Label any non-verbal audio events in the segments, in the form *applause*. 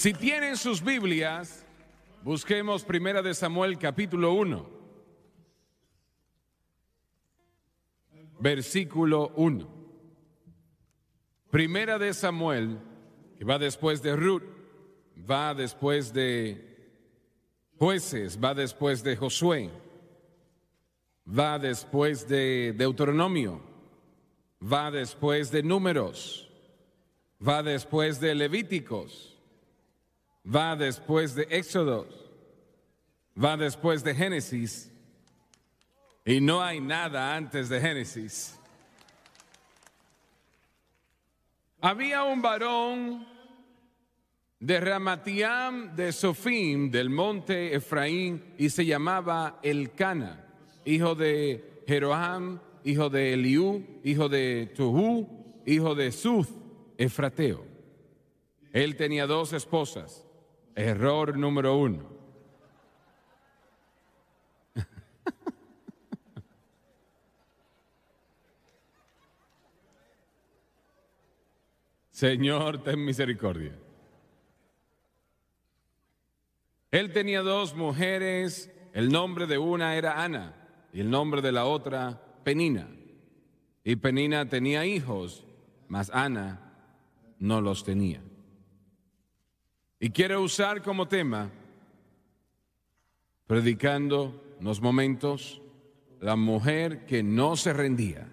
Si tienen sus Biblias, busquemos Primera de Samuel capítulo 1. Versículo 1. Primera de Samuel, que va después de Ruth, va después de jueces, va después de Josué, va después de Deuteronomio, va después de Números, va después de Levíticos va después de Éxodo, va después de Génesis, y no hay nada antes de Génesis. Había un varón de Ramatiam de Sofim del monte Efraín y se llamaba Elcana, hijo de Jeroham, hijo de Eliú, hijo de Tuhú, hijo de Suth, Efrateo. Él tenía dos esposas. Error número uno. *laughs* Señor, ten misericordia. Él tenía dos mujeres, el nombre de una era Ana y el nombre de la otra Penina. Y Penina tenía hijos, mas Ana no los tenía. Y quiero usar como tema, predicando los momentos, la mujer que no se rendía.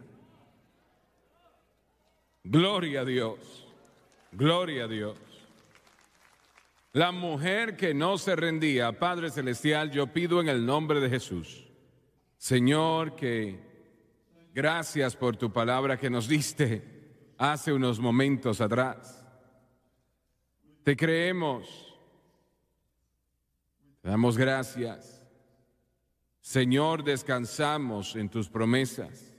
Gloria a Dios, gloria a Dios. La mujer que no se rendía, Padre Celestial, yo pido en el nombre de Jesús, Señor, que gracias por tu palabra que nos diste hace unos momentos atrás. Te creemos. Te damos gracias. Señor, descansamos en tus promesas.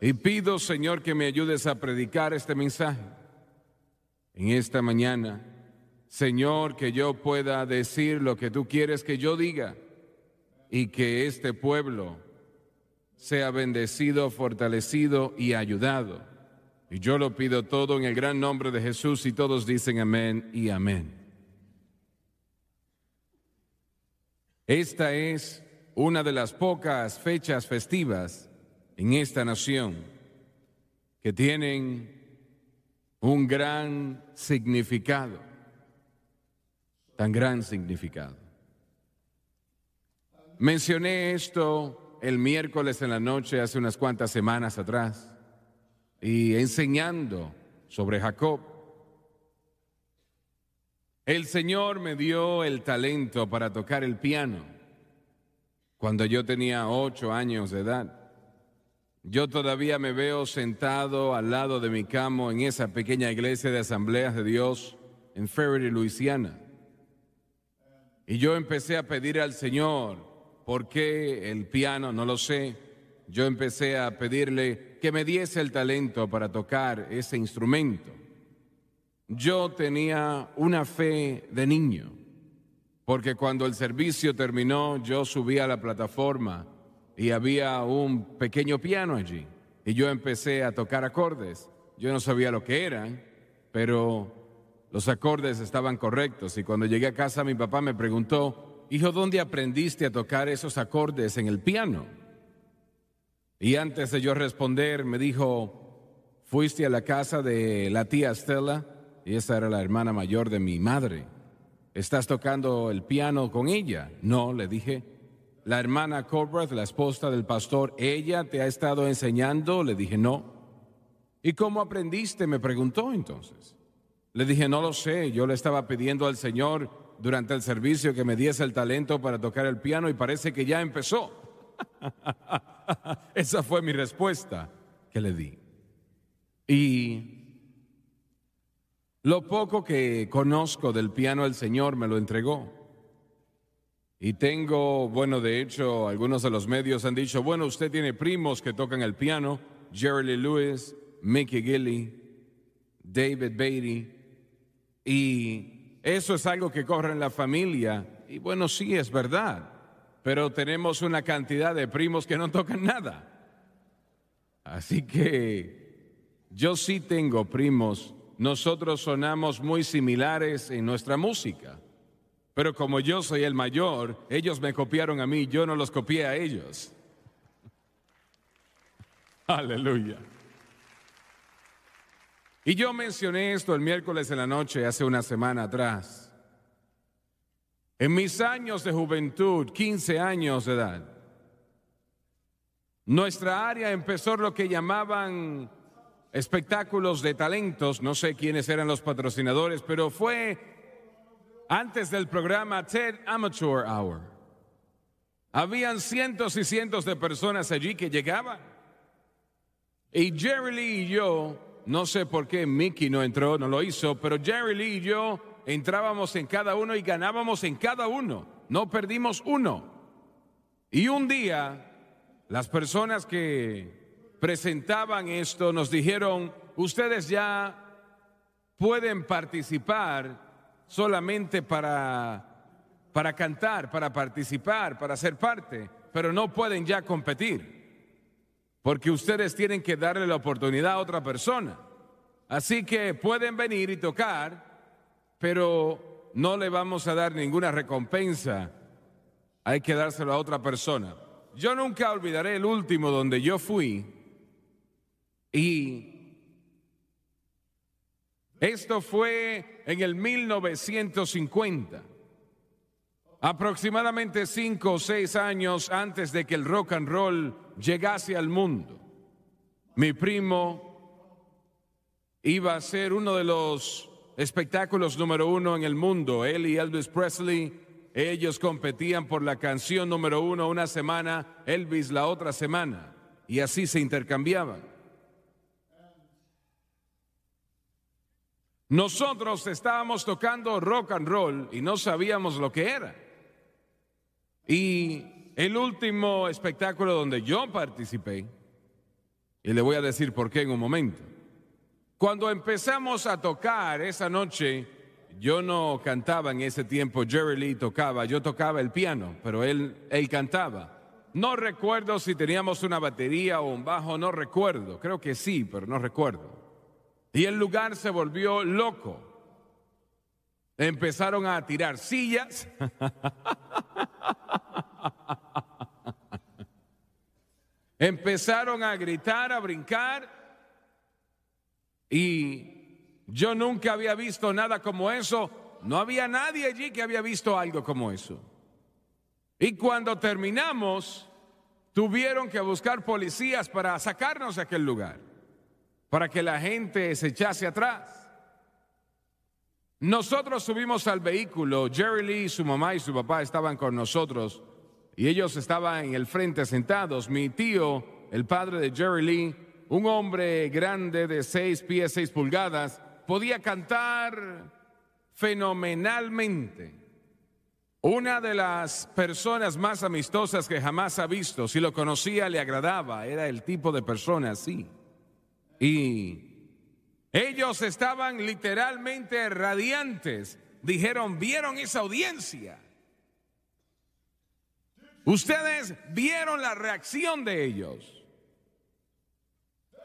Y pido, Señor, que me ayudes a predicar este mensaje en esta mañana. Señor, que yo pueda decir lo que tú quieres que yo diga y que este pueblo sea bendecido, fortalecido y ayudado y yo lo pido todo en el gran nombre de Jesús y todos dicen amén y amén. Esta es una de las pocas fechas festivas en esta nación que tienen un gran significado, tan gran significado. Mencioné esto el miércoles en la noche hace unas cuantas semanas atrás y enseñando sobre Jacob. El Señor me dio el talento para tocar el piano cuando yo tenía ocho años de edad. Yo todavía me veo sentado al lado de mi cama en esa pequeña iglesia de asambleas de Dios en Ferry, Luisiana. Y yo empecé a pedir al Señor, ¿por qué el piano? No lo sé. Yo empecé a pedirle que me diese el talento para tocar ese instrumento. Yo tenía una fe de niño, porque cuando el servicio terminó, yo subí a la plataforma y había un pequeño piano allí. Y yo empecé a tocar acordes. Yo no sabía lo que eran, pero los acordes estaban correctos. Y cuando llegué a casa, mi papá me preguntó, hijo, ¿dónde aprendiste a tocar esos acordes en el piano? Y antes de yo responder, me dijo, fuiste a la casa de la tía Estela, y esa era la hermana mayor de mi madre. ¿Estás tocando el piano con ella? No, le dije. La hermana Corbett, la esposa del pastor, ¿ella te ha estado enseñando? Le dije, no. ¿Y cómo aprendiste? Me preguntó entonces. Le dije, no lo sé, yo le estaba pidiendo al Señor durante el servicio que me diese el talento para tocar el piano y parece que ya empezó. *laughs* Esa fue mi respuesta que le di. Y lo poco que conozco del piano el Señor me lo entregó. Y tengo, bueno, de hecho, algunos de los medios han dicho, bueno, usted tiene primos que tocan el piano, Jerry Lee Lewis, Mickey Gilly, David Beatty, y eso es algo que corre en la familia. Y bueno, sí, es verdad pero tenemos una cantidad de primos que no tocan nada. Así que yo sí tengo primos nosotros sonamos muy similares en nuestra música. Pero como yo soy el mayor, ellos me copiaron a mí, yo no los copié a ellos. Aleluya. Y yo mencioné esto el miércoles en la noche, hace una semana atrás. En mis años de juventud, 15 años de edad, nuestra área empezó lo que llamaban espectáculos de talentos, no sé quiénes eran los patrocinadores, pero fue antes del programa TED Amateur Hour. Habían cientos y cientos de personas allí que llegaban. Y Jerry Lee y yo no sé por qué Mickey no entró, no lo hizo, pero Jerry Lee y yo entrábamos en cada uno y ganábamos en cada uno. No perdimos uno. Y un día, las personas que presentaban esto nos dijeron, ustedes ya pueden participar solamente para, para cantar, para participar, para ser parte, pero no pueden ya competir porque ustedes tienen que darle la oportunidad a otra persona. Así que pueden venir y tocar, pero no le vamos a dar ninguna recompensa. Hay que dárselo a otra persona. Yo nunca olvidaré el último donde yo fui y esto fue en el 1950, aproximadamente cinco o seis años antes de que el rock and roll llegase al mundo. Mi primo iba a ser uno de los espectáculos número uno en el mundo. Él y Elvis Presley, ellos competían por la canción número uno una semana, Elvis la otra semana, y así se intercambiaban. Nosotros estábamos tocando rock and roll y no sabíamos lo que era. Y el último espectáculo donde yo participé, y le voy a decir por qué en un momento. Cuando empezamos a tocar esa noche, yo no cantaba en ese tiempo, Jerry Lee tocaba, yo tocaba el piano, pero él, él cantaba. No recuerdo si teníamos una batería o un bajo, no recuerdo, creo que sí, pero no recuerdo. Y el lugar se volvió loco. Empezaron a tirar sillas. *laughs* Empezaron a gritar, a brincar y yo nunca había visto nada como eso. No había nadie allí que había visto algo como eso. Y cuando terminamos, tuvieron que buscar policías para sacarnos de aquel lugar, para que la gente se echase atrás. Nosotros subimos al vehículo, Jerry Lee, su mamá y su papá estaban con nosotros y ellos estaban en el frente sentados. Mi tío, el padre de Jerry Lee, un hombre grande de seis pies, seis pulgadas, podía cantar fenomenalmente. Una de las personas más amistosas que jamás ha visto, si lo conocía le agradaba, era el tipo de persona así. Y ellos estaban literalmente radiantes. Dijeron, ¿vieron esa audiencia? Ustedes vieron la reacción de ellos.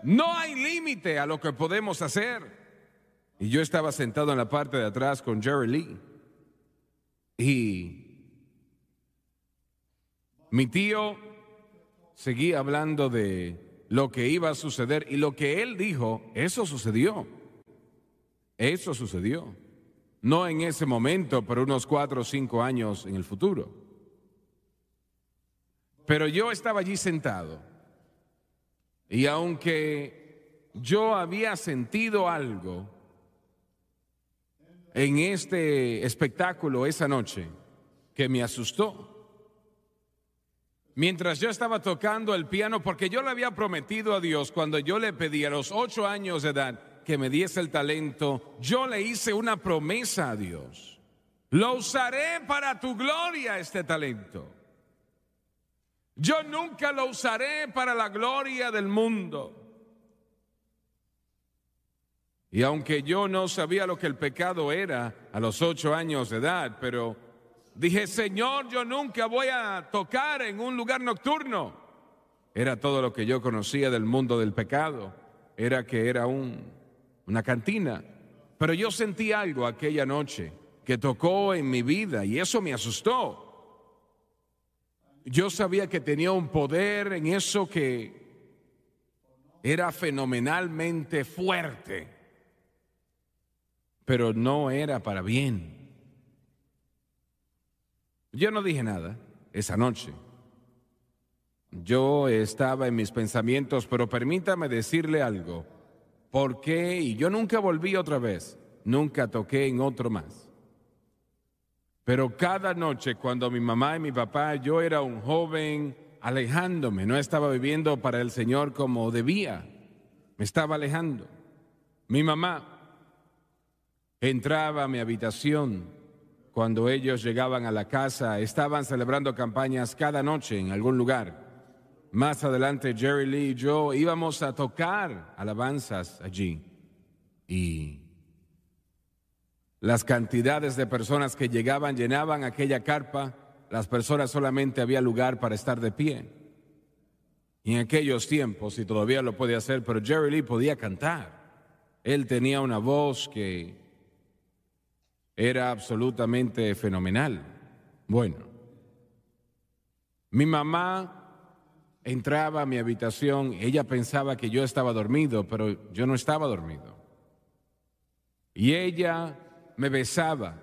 No hay límite a lo que podemos hacer. Y yo estaba sentado en la parte de atrás con Jerry Lee. Y mi tío seguía hablando de lo que iba a suceder y lo que él dijo, eso sucedió. Eso sucedió. No en ese momento, pero unos cuatro o cinco años en el futuro. Pero yo estaba allí sentado y aunque yo había sentido algo en este espectáculo esa noche que me asustó, mientras yo estaba tocando el piano, porque yo le había prometido a Dios cuando yo le pedí a los ocho años de edad que me diese el talento, yo le hice una promesa a Dios. Lo usaré para tu gloria este talento. Yo nunca lo usaré para la gloria del mundo. Y aunque yo no sabía lo que el pecado era a los ocho años de edad, pero dije, Señor, yo nunca voy a tocar en un lugar nocturno. Era todo lo que yo conocía del mundo del pecado. Era que era un, una cantina. Pero yo sentí algo aquella noche que tocó en mi vida y eso me asustó. Yo sabía que tenía un poder en eso que era fenomenalmente fuerte, pero no era para bien. Yo no dije nada esa noche. Yo estaba en mis pensamientos, pero permítame decirle algo. ¿Por qué? Y yo nunca volví otra vez, nunca toqué en otro más. Pero cada noche cuando mi mamá y mi papá, yo era un joven alejándome, no estaba viviendo para el Señor como debía, me estaba alejando. Mi mamá entraba a mi habitación cuando ellos llegaban a la casa, estaban celebrando campañas cada noche en algún lugar. Más adelante Jerry Lee y yo íbamos a tocar alabanzas allí. Y las cantidades de personas que llegaban llenaban aquella carpa, las personas solamente había lugar para estar de pie. Y en aquellos tiempos, y todavía lo puede hacer, pero Jerry Lee podía cantar. Él tenía una voz que era absolutamente fenomenal. Bueno, mi mamá entraba a mi habitación, ella pensaba que yo estaba dormido, pero yo no estaba dormido. Y ella me besaba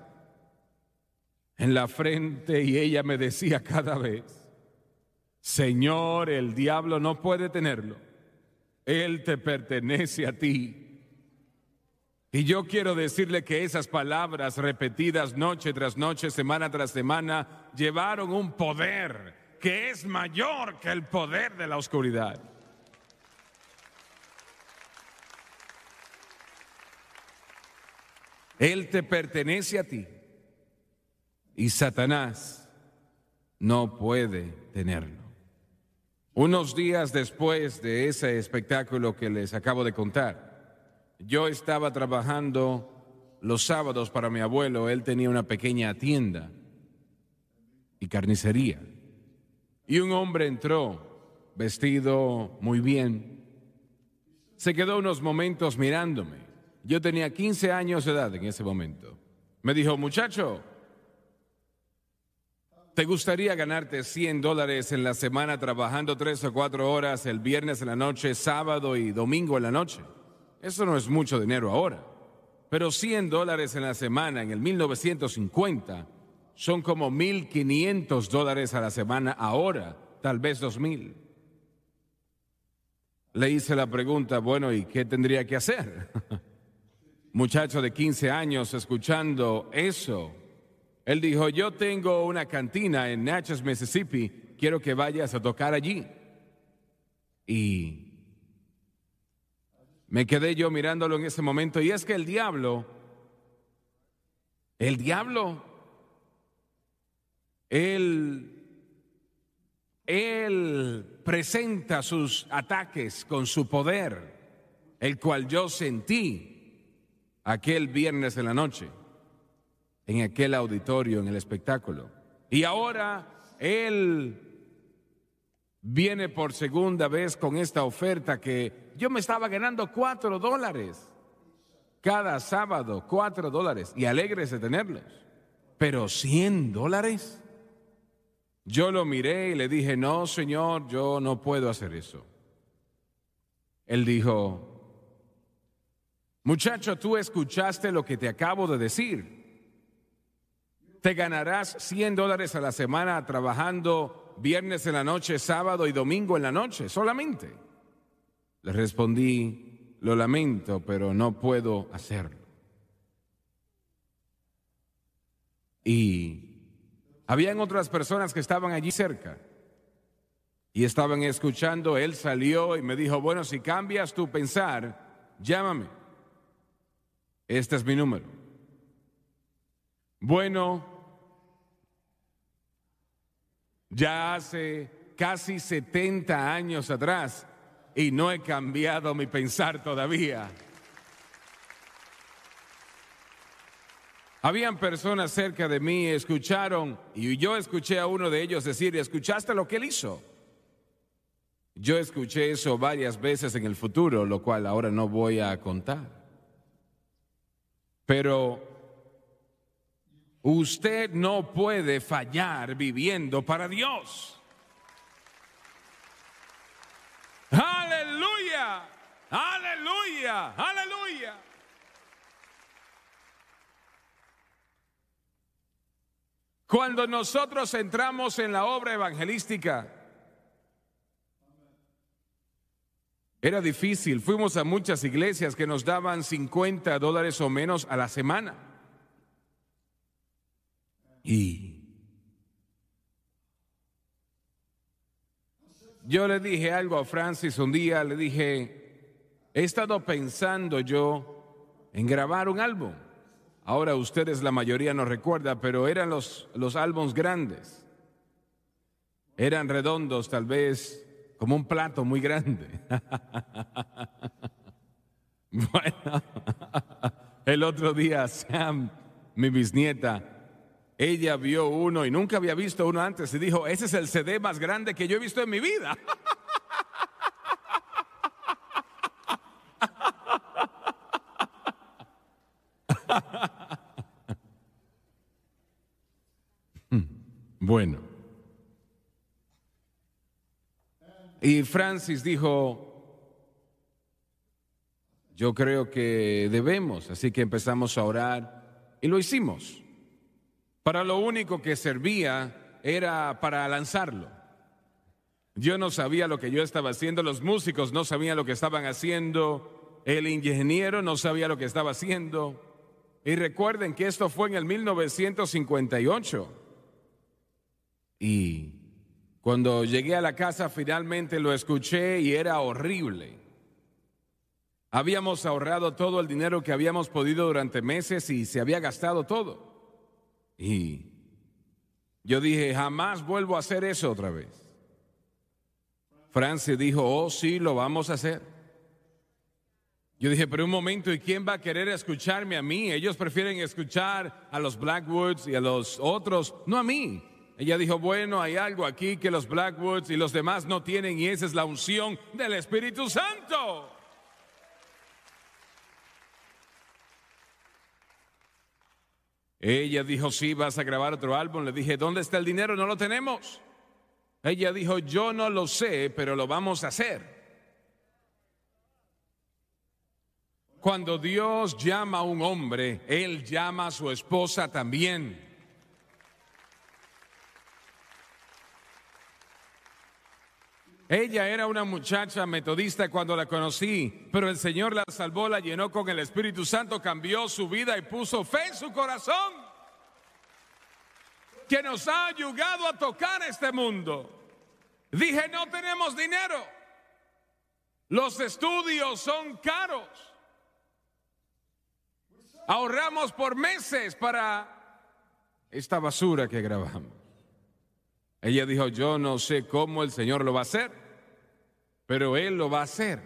en la frente y ella me decía cada vez, Señor, el diablo no puede tenerlo, Él te pertenece a ti. Y yo quiero decirle que esas palabras repetidas noche tras noche, semana tras semana, llevaron un poder que es mayor que el poder de la oscuridad. Él te pertenece a ti y Satanás no puede tenerlo. Unos días después de ese espectáculo que les acabo de contar, yo estaba trabajando los sábados para mi abuelo. Él tenía una pequeña tienda y carnicería. Y un hombre entró, vestido muy bien. Se quedó unos momentos mirándome. Yo tenía 15 años de edad en ese momento. Me dijo, muchacho, ¿te gustaría ganarte 100 dólares en la semana trabajando tres o cuatro horas el viernes en la noche, sábado y domingo en la noche? Eso no es mucho dinero ahora. Pero 100 dólares en la semana en el 1950 son como 1.500 dólares a la semana ahora, tal vez 2.000. Le hice la pregunta, bueno, ¿y qué tendría que hacer? *laughs* Muchacho de 15 años escuchando eso, él dijo, yo tengo una cantina en Natchez, Mississippi, quiero que vayas a tocar allí. Y me quedé yo mirándolo en ese momento. Y es que el diablo, el diablo él, él presenta sus ataques con su poder, el cual yo sentí aquel viernes en la noche, en aquel auditorio, en el espectáculo. Y ahora Él viene por segunda vez con esta oferta que yo me estaba ganando cuatro dólares cada sábado, cuatro dólares, y alegres de tenerlos. Pero cien dólares. Yo lo miré y le dije, no, Señor, yo no puedo hacer eso. Él dijo, muchacho, tú escuchaste lo que te acabo de decir. Te ganarás 100 dólares a la semana trabajando viernes en la noche, sábado y domingo en la noche, solamente. Le respondí, lo lamento, pero no puedo hacerlo. Y habían otras personas que estaban allí cerca y estaban escuchando. Él salió y me dijo, bueno, si cambias tu pensar, llámame. Este es mi número. Bueno, ya hace casi 70 años atrás y no he cambiado mi pensar todavía. Habían personas cerca de mí, escucharon, y yo escuché a uno de ellos decir, ¿escuchaste lo que él hizo? Yo escuché eso varias veces en el futuro, lo cual ahora no voy a contar. Pero usted no puede fallar viviendo para Dios. Aleluya, aleluya, aleluya. Cuando nosotros entramos en la obra evangelística, era difícil. Fuimos a muchas iglesias que nos daban 50 dólares o menos a la semana. Y yo le dije algo a Francis un día, le dije, he estado pensando yo en grabar un álbum. Ahora ustedes la mayoría no recuerda, pero eran los, los álbums grandes. Eran redondos, tal vez como un plato muy grande. *laughs* bueno, *laughs* el otro día Sam, mi bisnieta, ella vio uno y nunca había visto uno antes y dijo, ese es el CD más grande que yo he visto en mi vida. *laughs* Bueno. Y Francis dijo, yo creo que debemos, así que empezamos a orar y lo hicimos. Para lo único que servía era para lanzarlo. Yo no sabía lo que yo estaba haciendo, los músicos no sabían lo que estaban haciendo, el ingeniero no sabía lo que estaba haciendo. Y recuerden que esto fue en el 1958. Y cuando llegué a la casa finalmente lo escuché y era horrible. Habíamos ahorrado todo el dinero que habíamos podido durante meses y se había gastado todo. Y yo dije, jamás vuelvo a hacer eso otra vez. Francis dijo, oh sí, lo vamos a hacer. Yo dije, pero un momento, ¿y quién va a querer escucharme a mí? Ellos prefieren escuchar a los Blackwoods y a los otros, no a mí. Ella dijo, bueno, hay algo aquí que los Blackwoods y los demás no tienen y esa es la unción del Espíritu Santo. Ella dijo, sí, vas a grabar otro álbum. Le dije, ¿dónde está el dinero? No lo tenemos. Ella dijo, yo no lo sé, pero lo vamos a hacer. Cuando Dios llama a un hombre, Él llama a su esposa también. Ella era una muchacha metodista cuando la conocí, pero el Señor la salvó, la llenó con el Espíritu Santo, cambió su vida y puso fe en su corazón, que nos ha ayudado a tocar este mundo. Dije, no tenemos dinero, los estudios son caros, ahorramos por meses para esta basura que grabamos. Ella dijo, yo no sé cómo el Señor lo va a hacer, pero Él lo va a hacer.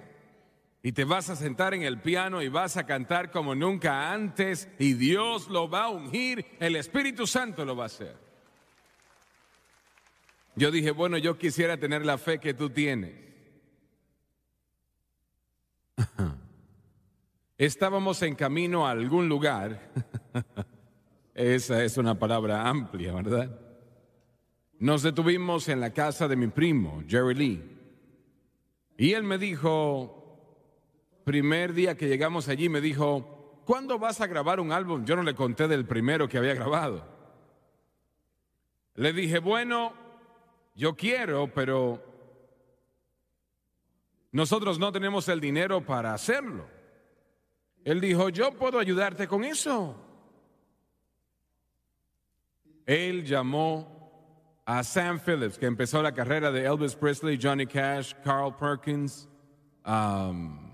Y te vas a sentar en el piano y vas a cantar como nunca antes y Dios lo va a ungir, el Espíritu Santo lo va a hacer. Yo dije, bueno, yo quisiera tener la fe que tú tienes. *laughs* Estábamos en camino a algún lugar. *laughs* Esa es una palabra amplia, ¿verdad? Nos detuvimos en la casa de mi primo, Jerry Lee. Y él me dijo, primer día que llegamos allí, me dijo, ¿cuándo vas a grabar un álbum? Yo no le conté del primero que había grabado. Le dije, bueno, yo quiero, pero nosotros no tenemos el dinero para hacerlo. Él dijo, yo puedo ayudarte con eso. Él llamó a Sam Phillips, que empezó la carrera de Elvis Presley, Johnny Cash, Carl Perkins um,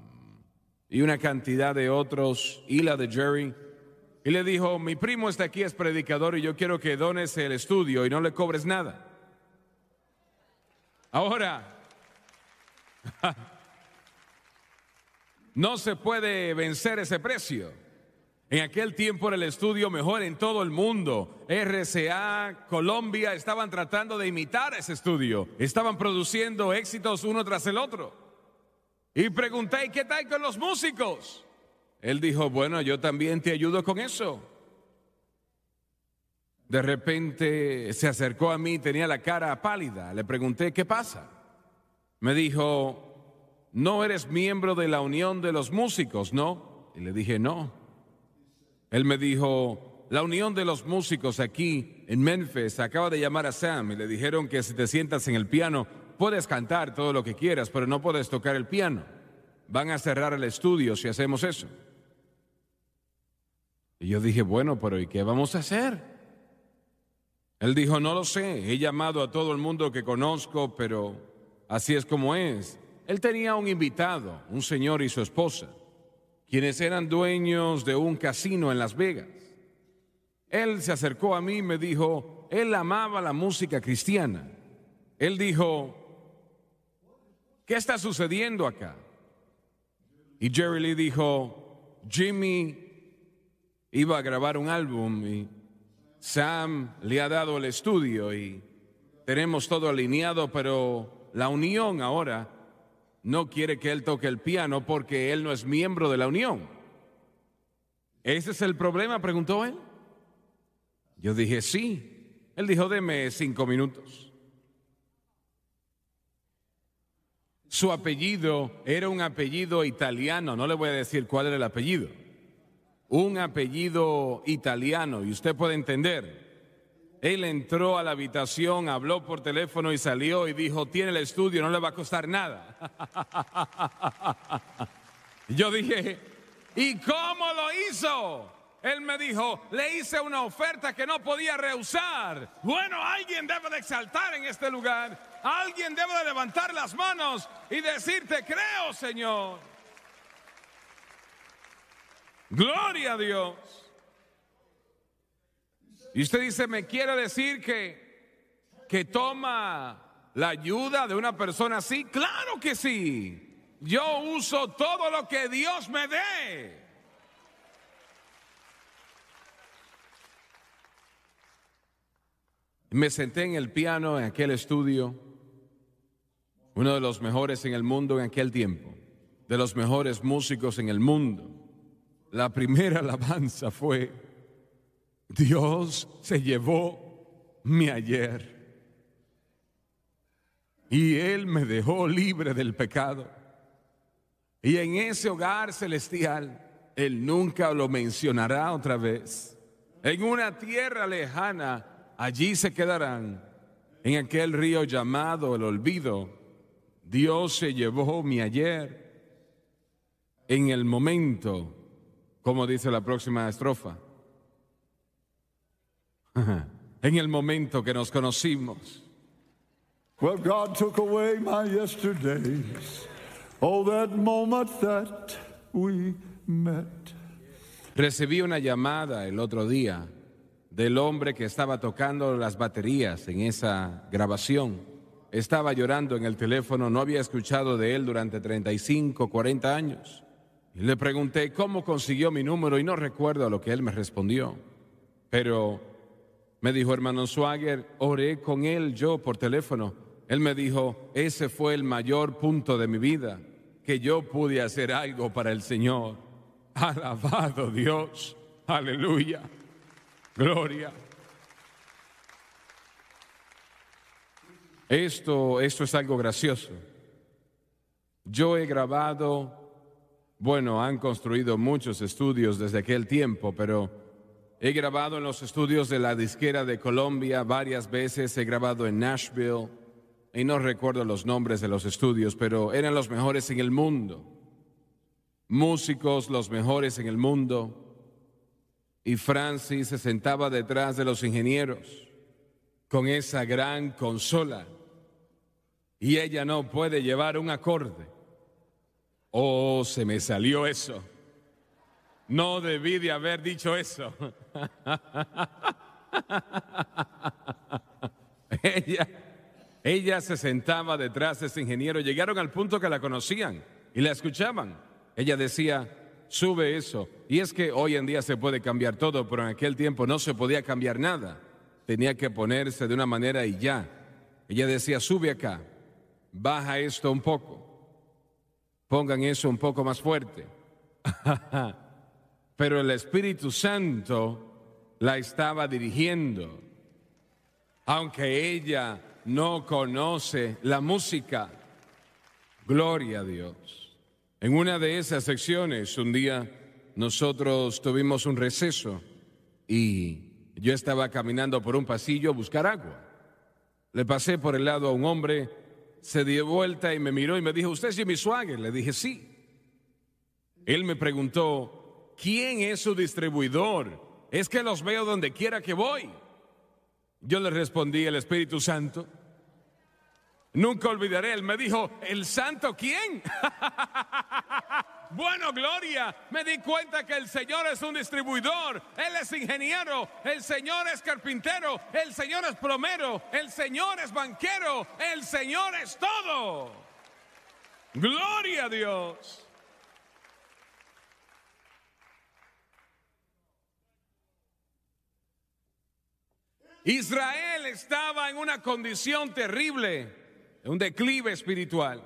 y una cantidad de otros, y la de Jerry. Y le dijo, mi primo está aquí, es predicador y yo quiero que dones el estudio y no le cobres nada. Ahora, *laughs* no se puede vencer ese precio. En aquel tiempo era el estudio mejor en todo el mundo. RCA, Colombia estaban tratando de imitar ese estudio. Estaban produciendo éxitos uno tras el otro. Y pregunté, ¿qué tal con los músicos? Él dijo, bueno, yo también te ayudo con eso. De repente se acercó a mí, tenía la cara pálida. Le pregunté, ¿qué pasa? Me dijo, no eres miembro de la Unión de los Músicos, ¿no? Y le dije, no. Él me dijo, la Unión de los Músicos aquí en Memphis acaba de llamar a Sam y le dijeron que si te sientas en el piano puedes cantar todo lo que quieras, pero no puedes tocar el piano. Van a cerrar el estudio si hacemos eso. Y yo dije, bueno, pero ¿y qué vamos a hacer? Él dijo, no lo sé, he llamado a todo el mundo que conozco, pero así es como es. Él tenía un invitado, un señor y su esposa, quienes eran dueños de un casino en Las Vegas. Él se acercó a mí y me dijo, él amaba la música cristiana. Él dijo, ¿qué está sucediendo acá? Y Jerry Lee dijo, Jimmy iba a grabar un álbum y Sam le ha dado el estudio y tenemos todo alineado, pero la unión ahora no quiere que él toque el piano porque él no es miembro de la unión. ¿Ese es el problema? preguntó él. Yo dije, sí. Él dijo, deme cinco minutos. Su apellido era un apellido italiano, no le voy a decir cuál era el apellido. Un apellido italiano, y usted puede entender. Él entró a la habitación, habló por teléfono y salió y dijo, tiene el estudio, no le va a costar nada. *laughs* Yo dije, ¿y cómo lo hizo? Él me dijo, le hice una oferta que no podía rehusar. Bueno, alguien debe de exaltar en este lugar. Alguien debe de levantar las manos y decirte, creo, Señor. Gloria a Dios. Y usted dice, ¿me quiere decir que, que toma la ayuda de una persona así? Claro que sí. Yo uso todo lo que Dios me dé. Me senté en el piano en aquel estudio, uno de los mejores en el mundo en aquel tiempo, de los mejores músicos en el mundo. La primera *laughs* alabanza fue, Dios se llevó mi ayer y Él me dejó libre del pecado. Y en ese hogar celestial, Él nunca lo mencionará otra vez. En una tierra lejana, allí se quedarán en aquel río llamado el olvido. Dios se llevó mi ayer en el momento, como dice la próxima estrofa, en el momento que nos conocimos. Well, God took away my yesterdays. Oh, that moment that we met. Recibí una llamada el otro día del hombre que estaba tocando las baterías en esa grabación. Estaba llorando en el teléfono, no había escuchado de él durante 35, 40 años. Y le pregunté cómo consiguió mi número y no recuerdo lo que él me respondió. Pero me dijo, hermano Swagger, oré con él yo por teléfono. Él me dijo, ese fue el mayor punto de mi vida, que yo pude hacer algo para el Señor. Alabado Dios, aleluya. Gloria. Esto, esto es algo gracioso. Yo he grabado, bueno, han construido muchos estudios desde aquel tiempo, pero he grabado en los estudios de la disquera de Colombia varias veces, he grabado en Nashville, y no recuerdo los nombres de los estudios, pero eran los mejores en el mundo. Músicos, los mejores en el mundo y Francis se sentaba detrás de los ingenieros con esa gran consola y ella no puede llevar un acorde. Oh, se me salió eso. No debí de haber dicho eso. *laughs* ella, ella se sentaba detrás de ese ingeniero. Llegaron al punto que la conocían y la escuchaban. Ella decía, sube eso. Y es que hoy en día se puede cambiar todo, pero en aquel tiempo no se podía cambiar nada. Tenía que ponerse de una manera y ya. Ella decía, sube acá, baja esto un poco, pongan eso un poco más fuerte. *laughs* pero el Espíritu Santo la estaba dirigiendo. Aunque ella no conoce la música, gloria a Dios. En una de esas secciones, un día nosotros tuvimos un receso y yo estaba caminando por un pasillo a buscar agua. Le pasé por el lado a un hombre, se dio vuelta y me miró y me dijo, ¿usted es Jimmy Swagger? Le dije, sí. Él me preguntó, ¿quién es su distribuidor? Es que los veo donde quiera que voy. Yo le respondí, el Espíritu Santo. Nunca olvidaré, él me dijo, ¿el santo quién? *laughs* bueno, Gloria, me di cuenta que el Señor es un distribuidor, Él es ingeniero, el Señor es carpintero, el Señor es plomero, el Señor es banquero, el Señor es todo. Gloria a Dios. Israel estaba en una condición terrible, un declive espiritual.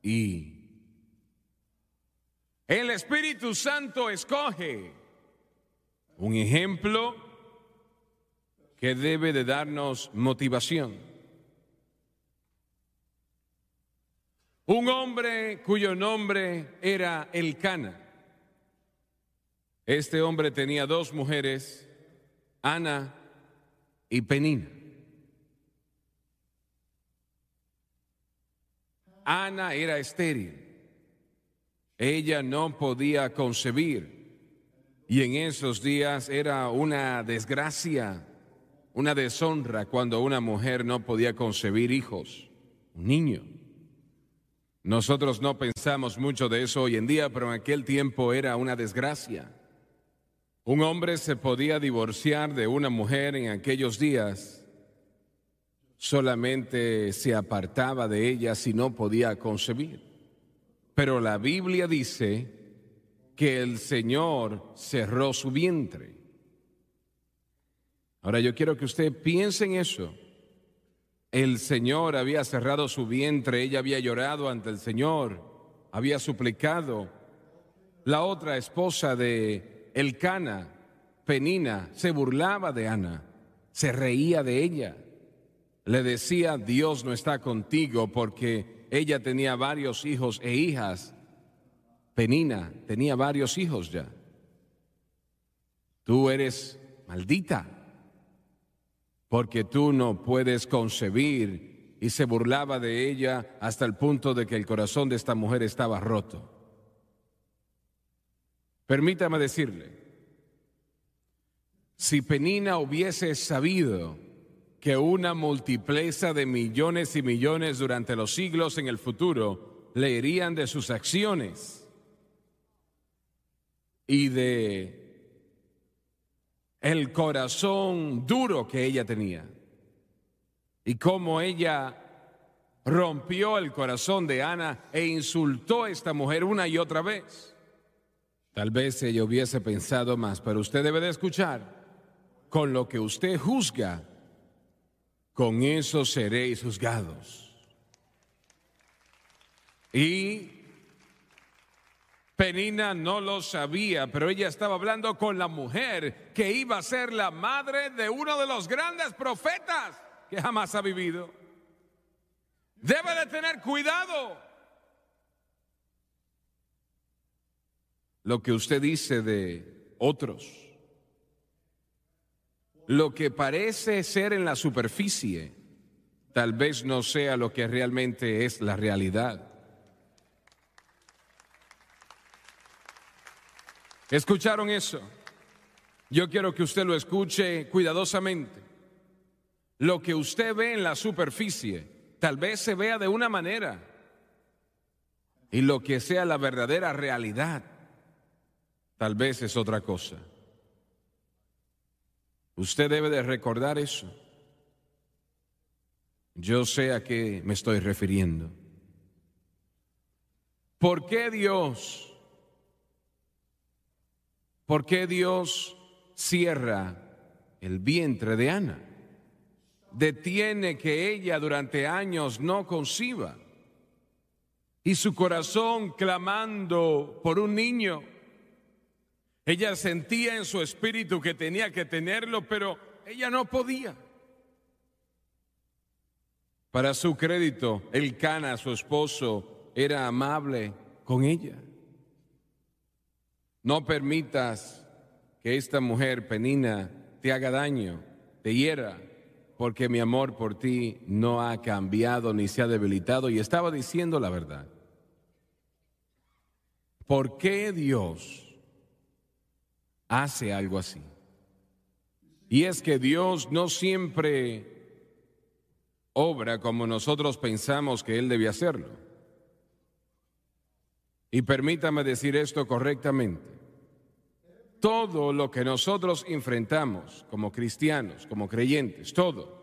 Y el Espíritu Santo escoge un ejemplo que debe de darnos motivación. Un hombre cuyo nombre era Elcana. Este hombre tenía dos mujeres, Ana y Penina. Ana era estéril. Ella no podía concebir. Y en esos días era una desgracia, una deshonra cuando una mujer no podía concebir hijos, un niño. Nosotros no pensamos mucho de eso hoy en día, pero en aquel tiempo era una desgracia. Un hombre se podía divorciar de una mujer en aquellos días, solamente se apartaba de ella si no podía concebir. Pero la Biblia dice que el Señor cerró su vientre. Ahora yo quiero que usted piense en eso. El Señor había cerrado su vientre, ella había llorado ante el Señor, había suplicado. La otra esposa de el Cana, Penina, se burlaba de Ana, se reía de ella. Le decía, Dios no está contigo porque ella tenía varios hijos e hijas. Penina tenía varios hijos ya. Tú eres maldita porque tú no puedes concebir y se burlaba de ella hasta el punto de que el corazón de esta mujer estaba roto. Permítame decirle, si Penina hubiese sabido que una multipleza de millones y millones durante los siglos en el futuro leerían de sus acciones y de el corazón duro que ella tenía y cómo ella rompió el corazón de Ana e insultó a esta mujer una y otra vez. Tal vez ella hubiese pensado más, pero usted debe de escuchar, con lo que usted juzga, con eso seréis juzgados. Y Penina no lo sabía, pero ella estaba hablando con la mujer que iba a ser la madre de uno de los grandes profetas que jamás ha vivido. Debe de tener cuidado lo que usted dice de otros, lo que parece ser en la superficie, tal vez no sea lo que realmente es la realidad. ¿Escucharon eso? Yo quiero que usted lo escuche cuidadosamente. Lo que usted ve en la superficie, tal vez se vea de una manera. Y lo que sea la verdadera realidad, tal vez es otra cosa. Usted debe de recordar eso. Yo sé a qué me estoy refiriendo. ¿Por qué Dios? ¿Por qué Dios cierra el vientre de Ana? Detiene que ella durante años no conciba. Y su corazón clamando por un niño Ella sentía en su espíritu que tenía que tenerlo, pero ella no podía. Para su crédito, el Cana, su esposo, era amable con ella. No permitas que esta mujer, Penina, te haga daño, te hiera, porque mi amor por ti no ha cambiado ni se ha debilitado. Y estaba diciendo la verdad. ¿Por qué Dios hace algo así? Y es que Dios no siempre obra como nosotros pensamos que Él debe hacerlo. Y permítame decir esto correctamente. Todo lo que nosotros enfrentamos como cristianos, como creyentes, todo,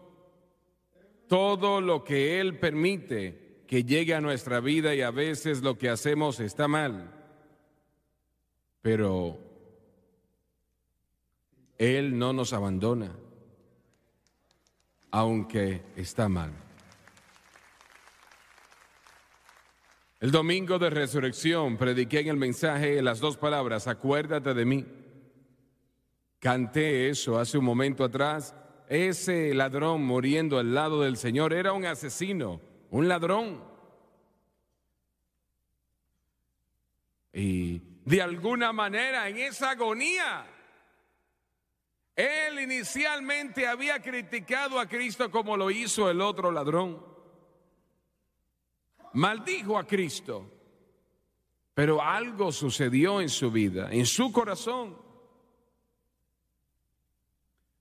todo lo que Él permite que llegue a nuestra vida y a veces lo que hacemos está mal, pero Él no nos abandona aunque está mal. El domingo de resurrección prediqué en el mensaje las dos palabras, acuérdate de mí. Canté eso hace un momento atrás. Ese ladrón muriendo al lado del Señor era un asesino, un ladrón. Y de alguna manera en esa agonía él inicialmente había criticado a Cristo como lo hizo el otro ladrón. Maldijo a Cristo. Pero algo sucedió en su vida, en su corazón.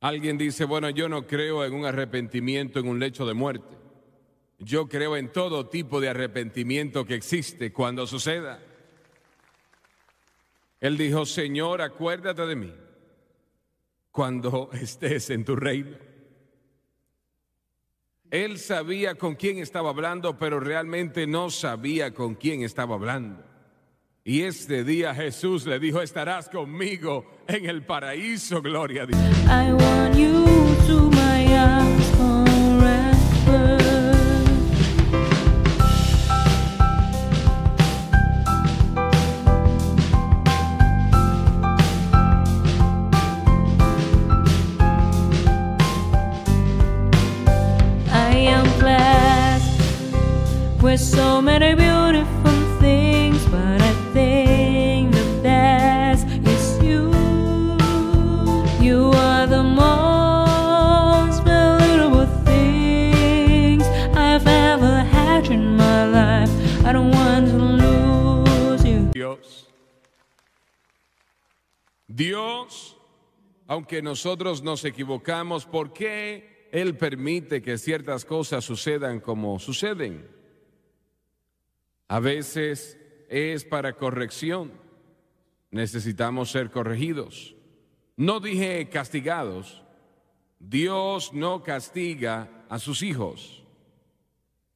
Alguien dice, bueno, yo no creo en un arrepentimiento en un lecho de muerte. Yo creo en todo tipo de arrepentimiento que existe cuando suceda. Él dijo, Señor, acuérdate de mí cuando *laughs* estés en tu reino. Él sabía con quién estaba hablando, pero realmente no sabía con quién estaba hablando. Y este día Jesús le dijo, estarás conmigo en el paraíso, gloria a Dios. I want you to my aunque nosotros nos equivocamos, ¿por qué Él permite que ciertas cosas sucedan como suceden? A veces es para corrección. Necesitamos ser corregidos. No dije castigados. Dios no castiga a sus hijos.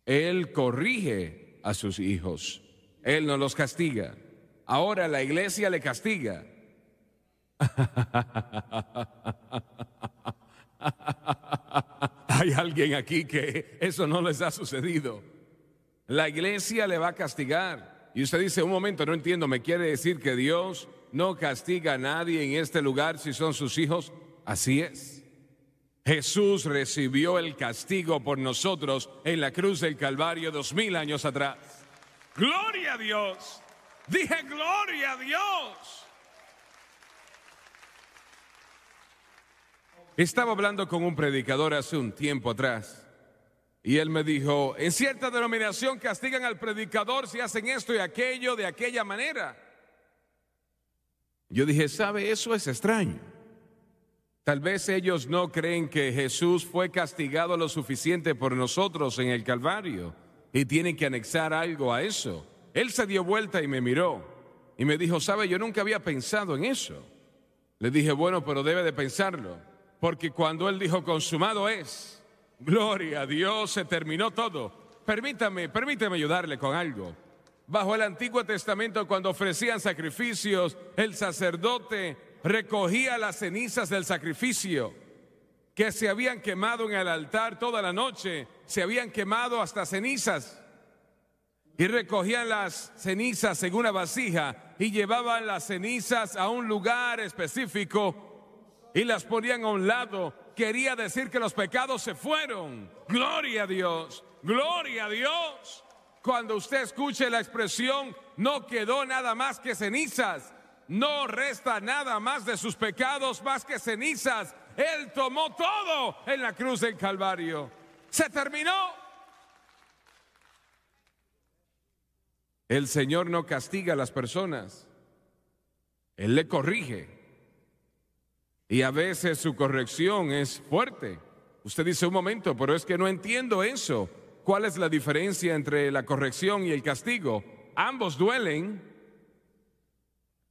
Él corrige a sus hijos. Él no los castiga. Ahora la iglesia le castiga. *laughs* Hay alguien aquí que eso no les ha sucedido. La iglesia le va a castigar. Y usted dice, un momento, no entiendo, ¿me quiere decir que Dios no castiga a nadie en este lugar si son sus hijos? Así es. Jesús recibió el castigo por nosotros en la cruz del Calvario dos mil años atrás. Gloria a Dios. Dije, gloria a Dios. Estaba hablando con un predicador hace un tiempo atrás y él me dijo, en cierta denominación castigan al predicador si hacen esto y aquello de aquella manera. Yo dije, ¿sabe? Eso es extraño. Tal vez ellos no creen que Jesús fue castigado lo suficiente por nosotros en el Calvario y tienen que anexar algo a eso. Él se dio vuelta y me miró y me dijo, ¿sabe? Yo nunca había pensado en eso. Le dije, bueno, pero debe de pensarlo, porque cuando Él dijo, consumado es, Gloria a Dios, se terminó todo. Permítame, permítame ayudarle con algo. Bajo el Antiguo Testamento, cuando ofrecían sacrificios, el sacerdote recogía las cenizas del sacrificio que se habían quemado en el altar toda la noche, se habían quemado hasta cenizas. Y recogían las cenizas en una vasija y llevaban las cenizas a un lugar específico y las ponían a un lado, quería decir que los pecados se fueron. Gloria a Dios, gloria a Dios. Cuando usted escuche la expresión, no quedó nada más que cenizas, no resta nada más de sus pecados más que cenizas. Él tomó todo en la cruz del Calvario. Se terminó. El Señor no castiga a las personas, Él le corrige. Y a veces su corrección es fuerte. Usted dice un momento, pero es que no entiendo eso. ¿Cuál es la diferencia entre la corrección y el castigo? Ambos duelen.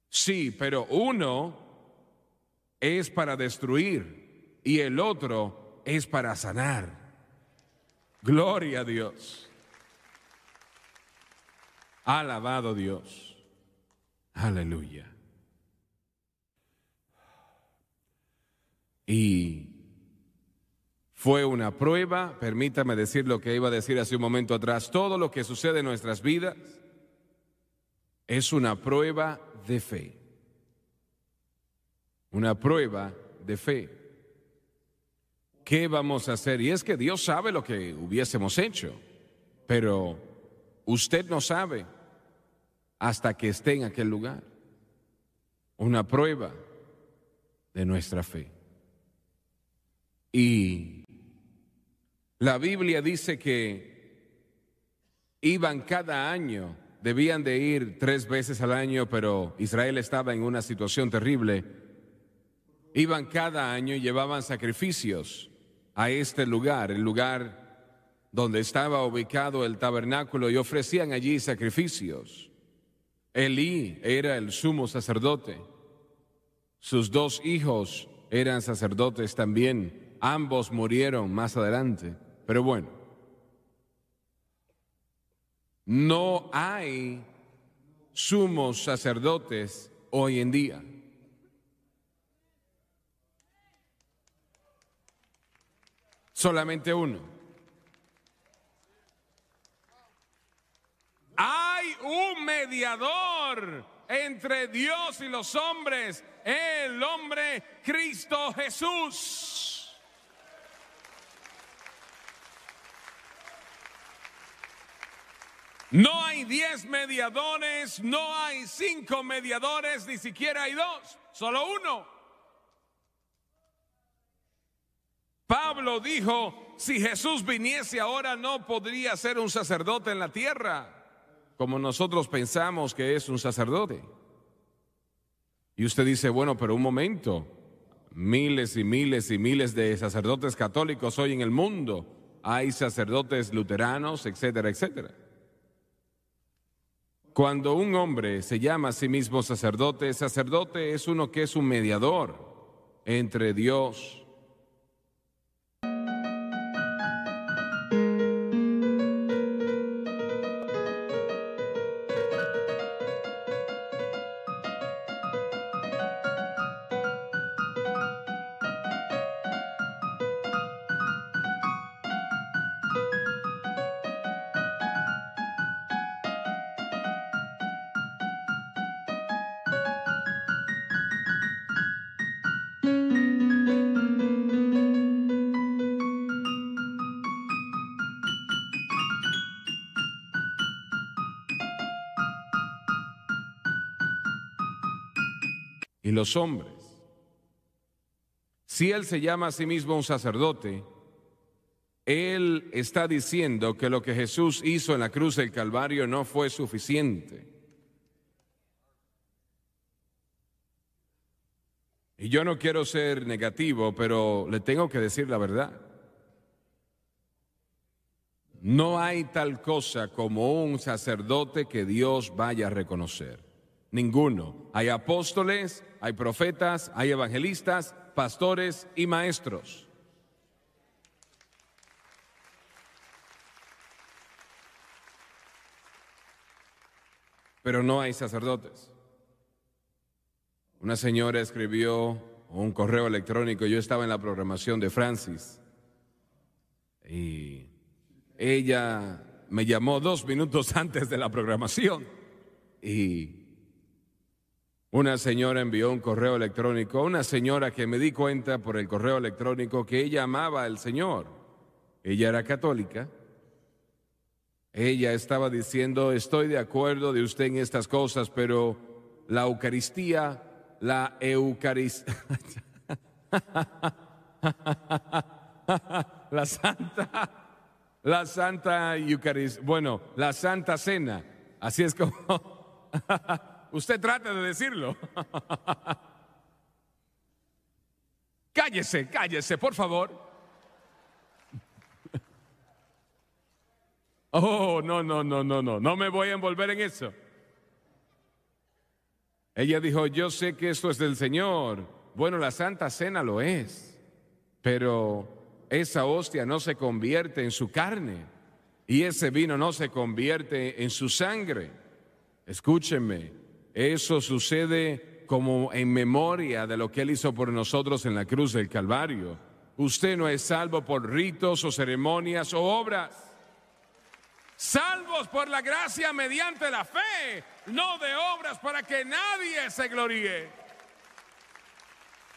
Sí, pero uno es para destruir y el otro es para sanar. Gloria a Dios. Alabado Dios. Aleluya. Y fue una prueba, permítame decir lo que iba a decir hace un momento atrás, todo lo que sucede en nuestras vidas es una prueba de fe. Una prueba de fe. ¿Qué vamos a hacer? Y es que Dios sabe lo que hubiésemos hecho, pero usted no sabe hasta que esté en aquel lugar. Una prueba de nuestra fe. Y la Biblia dice que iban cada año, debían de ir tres veces al año, pero Israel estaba en una situación terrible. Iban cada año y llevaban sacrificios a este lugar, el lugar donde estaba ubicado el tabernáculo, y ofrecían allí sacrificios. Elí era el sumo sacerdote. Sus dos hijos eran sacerdotes también. Ambos murieron más adelante. Pero bueno, no hay sumos sacerdotes hoy en día. Solamente uno. Hay un mediador entre Dios y los hombres, el hombre Cristo Jesús. No hay diez mediadores, no hay cinco mediadores, ni siquiera hay dos, solo uno. Pablo dijo, si Jesús viniese ahora no podría ser un sacerdote en la tierra, como nosotros pensamos que es un sacerdote. Y usted dice, bueno, pero un momento, miles y miles y miles de sacerdotes católicos hoy en el mundo, hay sacerdotes luteranos, etcétera, etcétera. Cuando un hombre se llama a sí mismo sacerdote, sacerdote es uno que es un mediador entre Dios y los hombres. Si Él se llama a sí mismo un sacerdote, Él está diciendo que lo que Jesús hizo en la cruz del Calvario no fue suficiente. Y yo no quiero ser negativo, pero le tengo que decir la verdad. No hay tal cosa como un sacerdote que Dios vaya a reconocer. Ninguno. Hay apóstoles, hay profetas, hay evangelistas, pastores y maestros. Pero no hay sacerdotes. Una señora escribió un correo electrónico, yo estaba en la programación de Francis y ella me llamó dos minutos *laughs* antes de la programación y Una señora envió un correo electrónico, una señora que me di cuenta por el correo electrónico que ella amaba al Señor. Ella era católica. Ella estaba diciendo, estoy de acuerdo de usted en estas cosas, pero la Eucaristía, la Eucaristía, *laughs* la Santa, la Santa Eucaristía, bueno, la Santa Cena, así es como, *laughs* usted trata de decirlo. *laughs* cállese, cállese, por favor. *laughs* Oh, no, no, no, no, no, no me voy a envolver en eso. Ella dijo, yo sé que esto es del Señor. Bueno, la Santa Cena lo es, pero esa hostia no se convierte en su carne y ese vino no se convierte en su sangre. Escúchenme, eso sucede como en memoria de lo que Él hizo por nosotros en la cruz del Calvario. Usted no es salvo por ritos o ceremonias o obras salvos por la gracia mediante la fe, no de obras para que nadie se gloríe.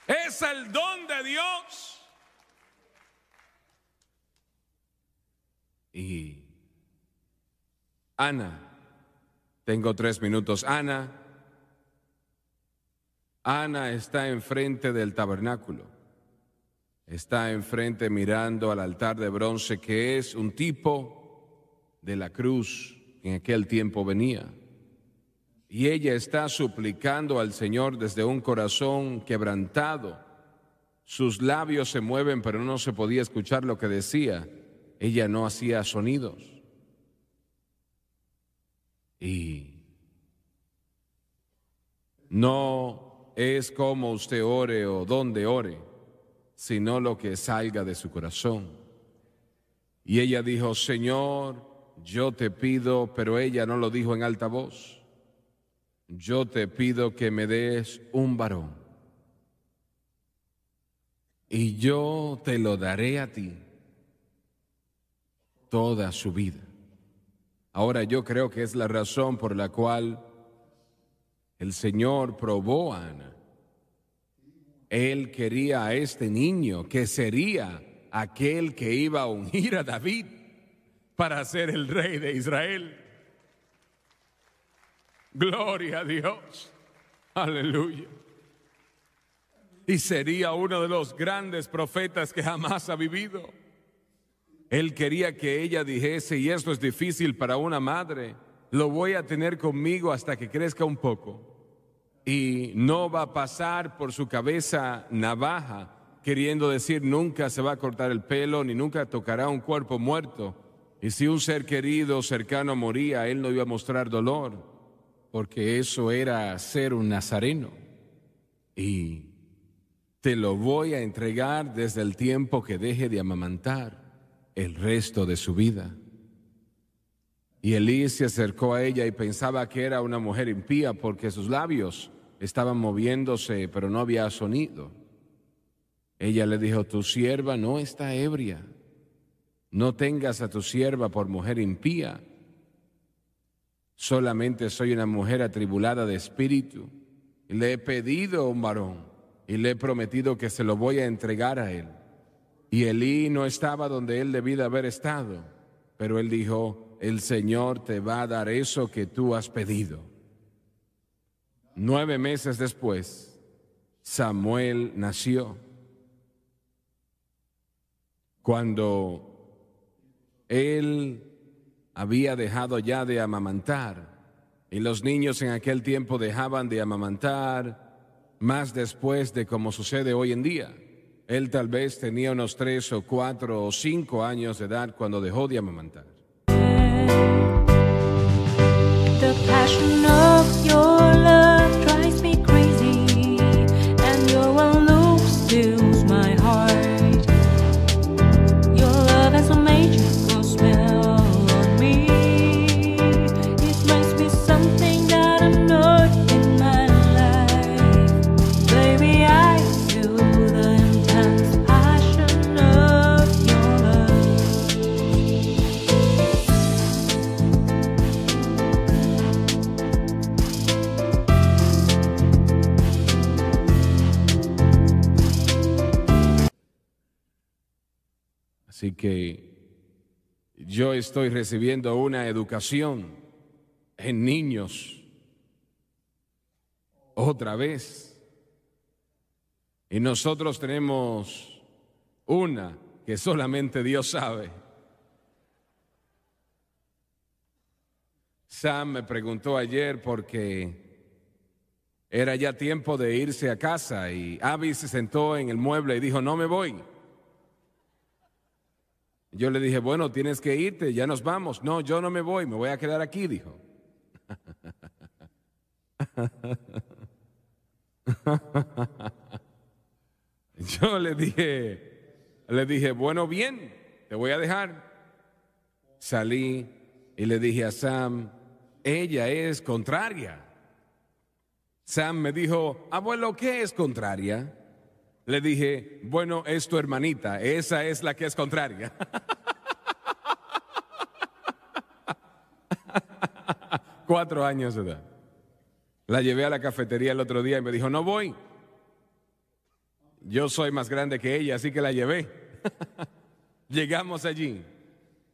Es el don de Dios. Y Ana, tengo tres minutos. Ana, Ana está enfrente del tabernáculo. Está enfrente mirando al altar de bronce que es un tipo de la cruz en aquel tiempo venía. Y ella está suplicando al Señor desde un corazón quebrantado. Sus labios se mueven, pero no se podía escuchar lo que decía. Ella no hacía sonidos. Y no es como usted ore o donde ore, sino lo que salga de su corazón. Y ella dijo, Señor, yo te pido, pero ella no lo dijo en alta voz, yo te pido que me des un varón y yo te lo daré a ti toda su vida. Ahora yo creo que es la razón por la cual el Señor probó a Ana. Él quería a este niño que sería aquel que iba a ungir a David para ser el rey de Israel. Gloria a Dios. Aleluya. Y sería uno de los grandes profetas que jamás ha vivido. Él quería que ella dijese, y esto es difícil para una madre, lo voy a tener conmigo hasta que crezca un poco. Y no va a pasar por su cabeza navaja, queriendo decir nunca se va a cortar el pelo, ni nunca tocará un cuerpo muerto y si un ser querido cercano moría, él no iba a mostrar dolor, porque eso era ser un nazareno. Y te lo voy a entregar desde el tiempo que deje de amamantar el resto de su vida. Y Elí se acercó a ella y pensaba que era una mujer impía porque sus labios estaban moviéndose, pero no había sonido. Ella le dijo, tu sierva no está ebria. No tengas a tu sierva por mujer impía. Solamente soy una mujer atribulada de espíritu. Le he pedido un varón y le he prometido que se lo voy a entregar a él. Y Elí no estaba donde él debía haber estado, pero él dijo, el Señor te va a dar eso que tú has pedido. Nueve meses después, Samuel nació. Cuando él había dejado ya de amamantar y los niños en aquel tiempo dejaban de amamantar más después de como sucede hoy en día. Él tal vez tenía unos tres o cuatro o cinco años de edad cuando dejó de amamantar. Así que yo estoy recibiendo una educación en niños otra vez. Y nosotros tenemos una que solamente Dios sabe. Sam me preguntó ayer porque era ya tiempo de irse a casa y Abby se sentó en el mueble y dijo, no me voy. Yo le dije, bueno, tienes que irte, ya nos vamos. No, yo no me voy, me voy a quedar aquí, dijo. *laughs* Yo le dije, le dije, bueno, bien, te voy a dejar. Salí y le dije a Sam, ella es contraria. Sam me dijo, abuelo, ¿qué es contraria? Le dije, bueno, es tu hermanita, esa es la que es contraria. *laughs* Cuatro años de edad. La llevé a la cafetería el otro día y me dijo, no voy. Yo soy más grande que ella, así que la llevé. *laughs* Llegamos allí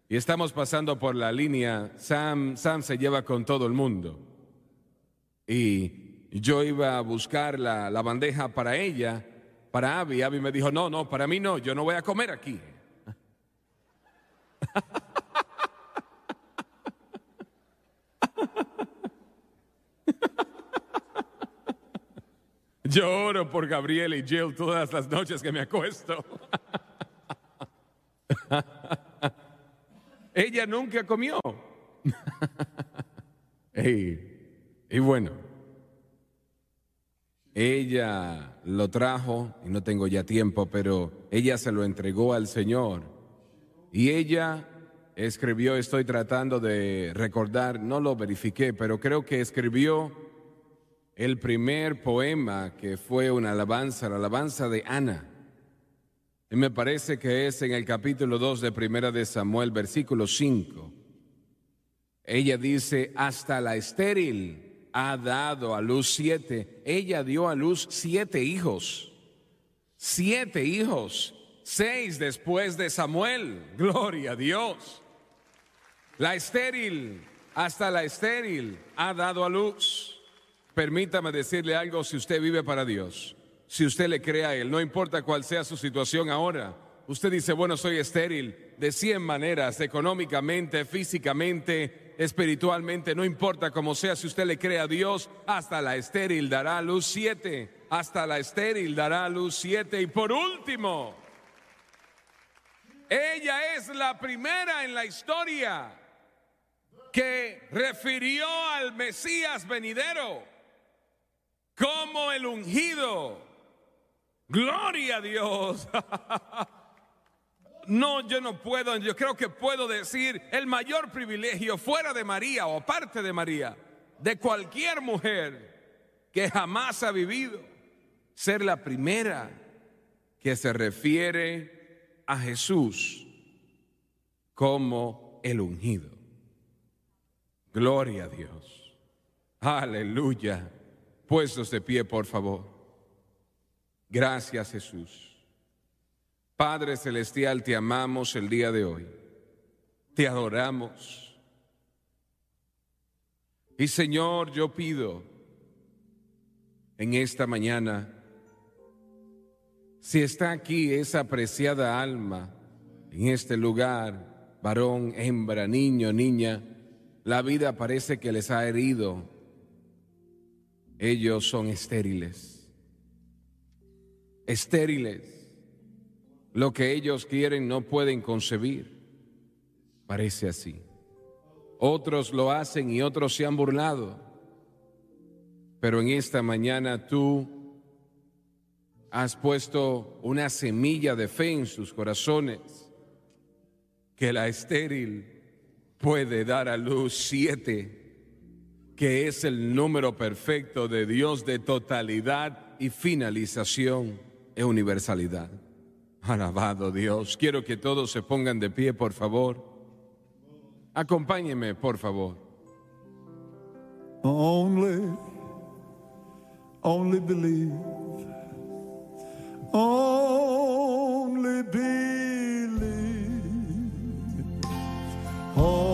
y estamos pasando por la línea. Sam, Sam se lleva con todo el mundo. Y yo iba a buscar la, la bandeja para ella para Abby. Abby me dijo, no, no, para mí no, yo no voy a comer aquí. *laughs* Yo oro por Gabriel y Jill todas las noches que me acuesto. *laughs* Ella nunca comió. *laughs* y bueno, ella lo trajo, y no tengo ya tiempo, pero ella se lo entregó al Señor. Y ella escribió, estoy tratando de recordar, no lo verifiqué, pero creo que escribió el primer poema que fue una alabanza, la alabanza de Ana. Y me parece que es en el capítulo 2 de Primera de Samuel, versículo 5. Ella dice, hasta la estéril ha dado a luz siete. Ella dio a luz siete hijos. Siete hijos. Seis después de Samuel. Gloria a Dios. La estéril, hasta la estéril, ha dado a luz. Permítame decirle algo si usted vive para Dios. Si usted le cree a Él, no importa cuál sea su situación ahora. Usted dice, bueno, soy estéril de cien maneras, económicamente, físicamente, espiritualmente, no importa cómo sea, si usted le cree a Dios, hasta la estéril dará luz siete, hasta la estéril dará luz siete. Y por último, ella es la primera en la historia que refirió al Mesías venidero como el ungido. Gloria a Dios. *laughs* No, yo no puedo, yo creo que puedo decir el mayor privilegio fuera de María o aparte de María, de cualquier mujer que jamás ha vivido, ser la primera que se refiere a Jesús como el ungido. Gloria a Dios. Aleluya. Puestos de pie, por favor. Gracias Jesús. Padre Celestial, te amamos el día de hoy. Te adoramos. Y Señor, yo pido en esta mañana, si está aquí esa apreciada alma en este lugar, varón, hembra, niño, niña, la vida parece que les ha herido. Ellos son estériles. Estériles lo que ellos quieren no pueden concebir. Parece así. Otros lo hacen y otros se han burlado. Pero en esta mañana tú has puesto una semilla de fe en sus corazones, que la estéril puede dar a luz siete, que es el número perfecto de Dios de totalidad y finalización e universalidad. Alabado Dios. Quiero que todos se pongan de pie, por favor. Acompáñeme, por favor. Only, only believe. Only believe. Only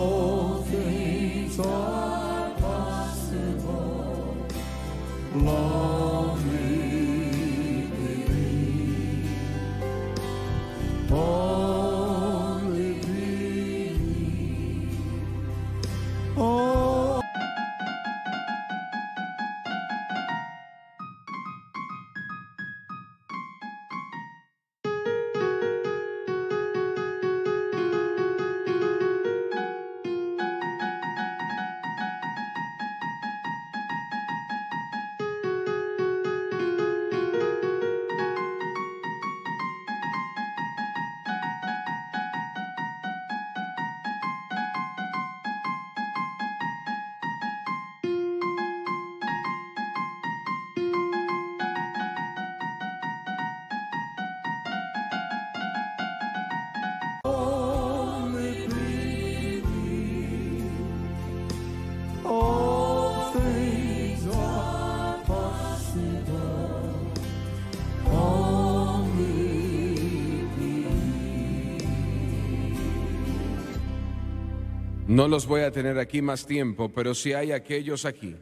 No los voy a tener aquí más tiempo, pero si hay aquellos aquí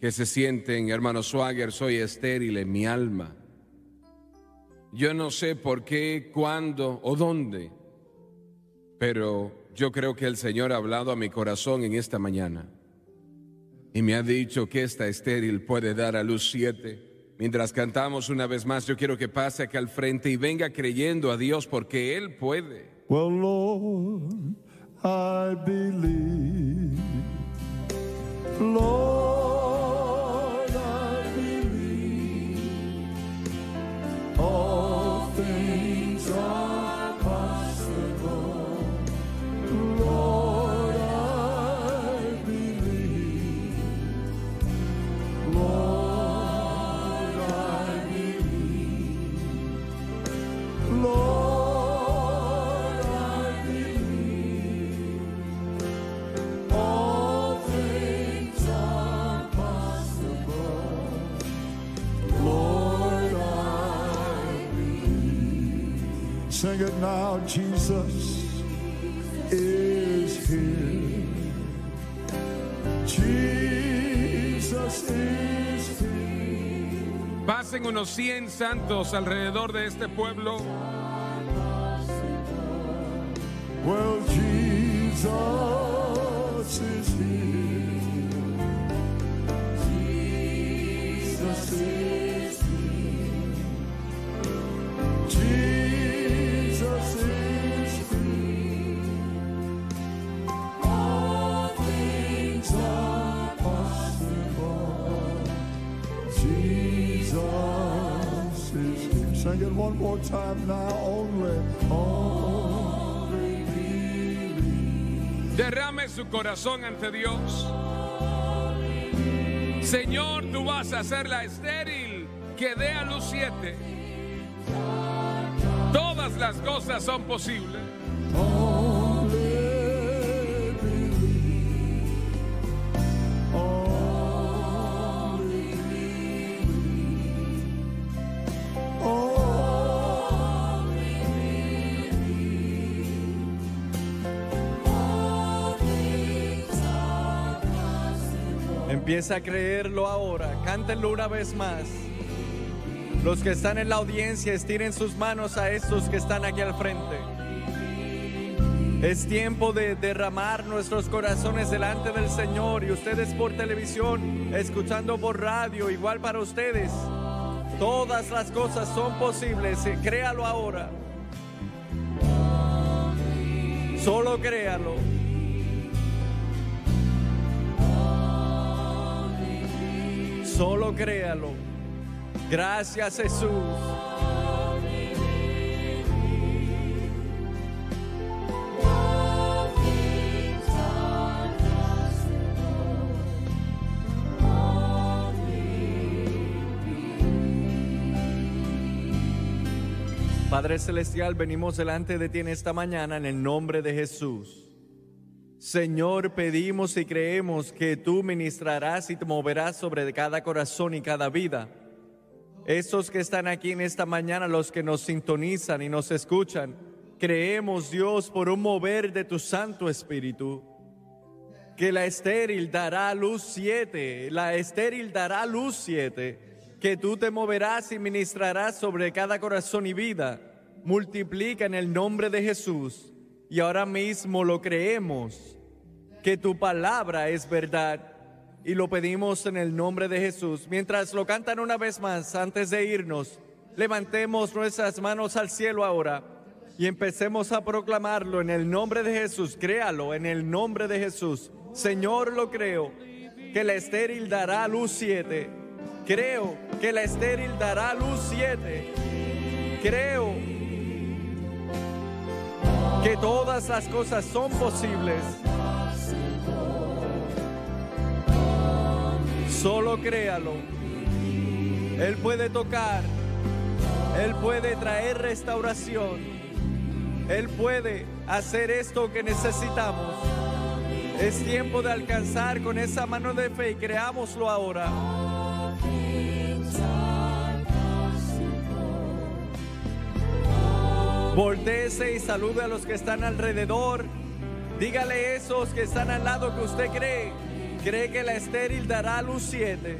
que se sienten, hermano Swagger, soy estéril en mi alma. Yo no sé por qué, cuándo o dónde, pero yo creo que el Señor ha hablado a mi corazón en esta mañana y me ha dicho que esta estéril puede dar a luz siete. Mientras cantamos una vez más, yo quiero que pase acá al frente y venga creyendo a Dios porque Él puede. Well, Lord, I believe. Lord, I believe. All things are Sing it now, Jesus is here. Jesus is here. Pasen unos 100 santos alrededor de este pueblo. Well, Jesus is here. Time now. Only. Derrame su corazón ante Dios. Señor, tú vas a hacer la estéril que dé a luz siete. Todas las cosas son posibles. Empieza a creerlo ahora. Cántenlo una vez más. Los que están en la audiencia, estiren sus manos a estos que están aquí al frente. Es tiempo de derramar nuestros corazones delante del Señor y ustedes por televisión, escuchando por radio, igual para ustedes. Todas las cosas son posibles, créalo ahora. Solo créalo. Solo créalo. Gracias Jesús. Padre Celestial, venimos delante de ti en esta mañana en el nombre de Jesús. Señor, pedimos y creemos que tú ministrarás y te moverás sobre cada corazón y cada vida. Estos que están aquí en esta mañana, los que nos sintonizan y nos escuchan, creemos, Dios, por un mover de tu Santo Espíritu, que la estéril dará luz siete, la estéril dará luz siete, que tú te moverás y ministrarás sobre cada corazón y vida. multiplica en el nombre de Jesús. Y ahora mismo lo creemos, que tu palabra es verdad. Y lo pedimos en el nombre de Jesús. Mientras lo cantan una vez más, antes de irnos, levantemos nuestras manos al cielo ahora y empecemos a proclamarlo en el nombre de Jesús. Créalo en el nombre de Jesús. Señor, lo creo, que la estéril dará luz siete. Creo que la estéril dará luz siete. Creo que todas las cosas son posibles. Solo créalo. Él puede tocar. Él puede traer restauración. Él puede hacer esto que necesitamos. Es tiempo de alcanzar con esa mano de fe y creámoslo ahora. Voltéese y salude a los que están alrededor. Dígale a esos que están al lado que usted cree. Cree que la estéril dará luz siete.